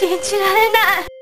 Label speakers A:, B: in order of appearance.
A: 亲亲奶奶